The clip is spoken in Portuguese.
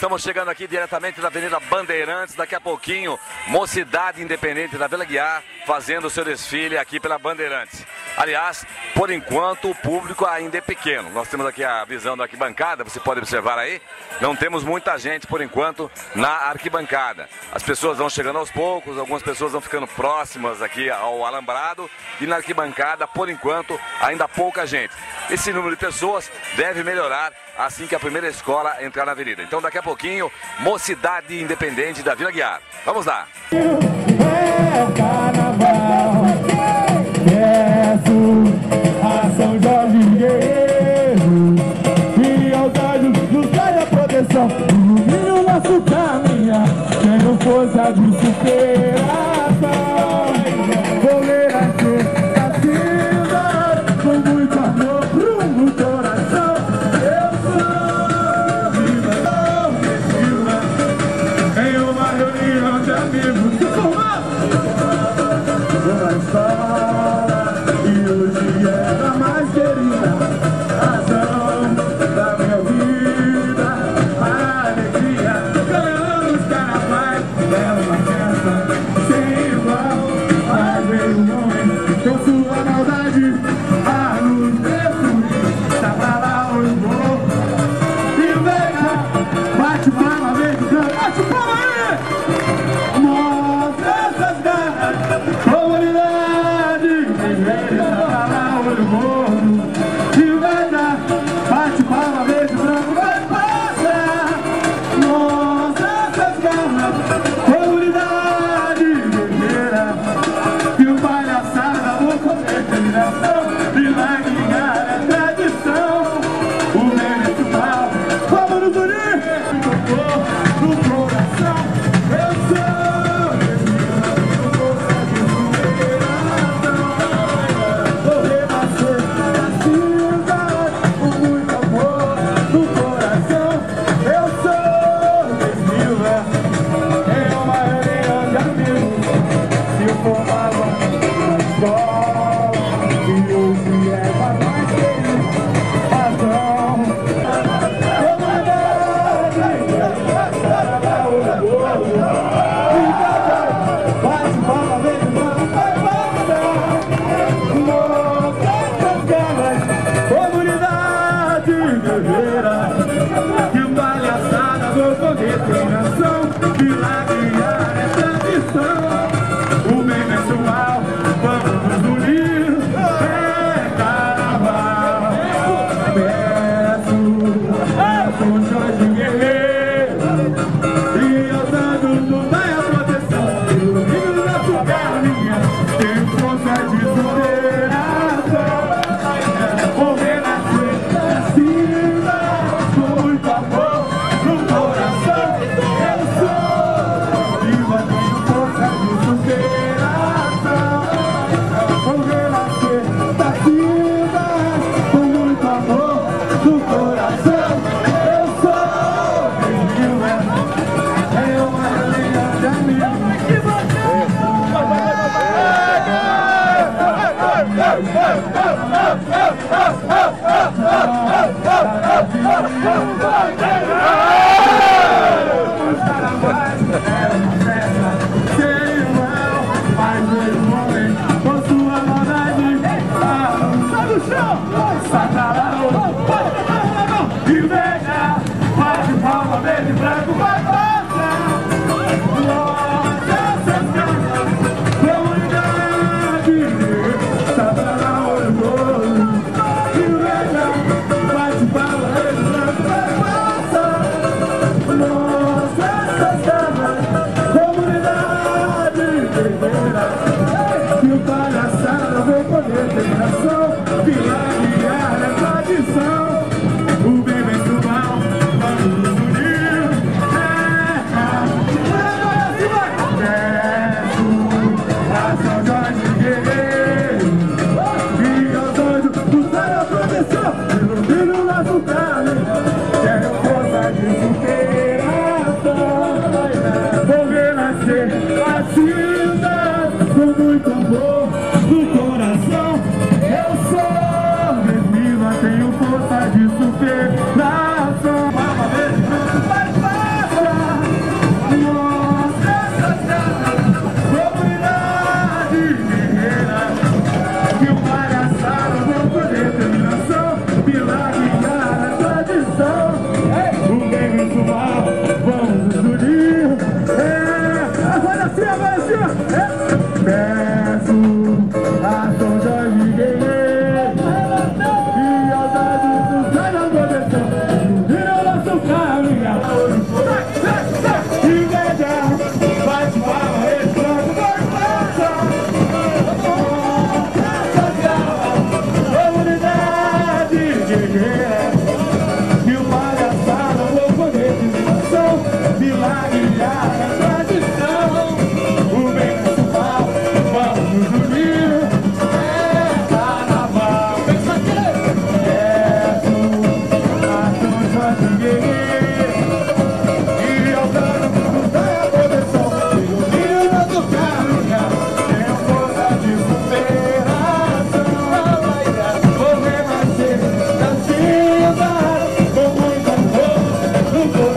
estamos chegando aqui diretamente da Avenida Bandeirantes. Daqui a pouquinho, Mocidade Independente da Vila Guiar fazendo o seu desfile aqui pela Bandeirantes. Aliás, por enquanto o público ainda é pequeno. Nós temos aqui a visão da arquibancada, você pode observar aí. Não temos muita gente por enquanto na arquibancada. As pessoas vão chegando aos poucos, algumas pessoas vão ficando próximas aqui ao alambrado e na arquibancada, por enquanto, ainda pouca gente. Esse número de pessoas deve melhorar assim que a primeira escola entrar na avenida. Então daqui a pouquinho, Mocidade Independente da Vila Guiar. Vamos lá. É carnaval, Thank you.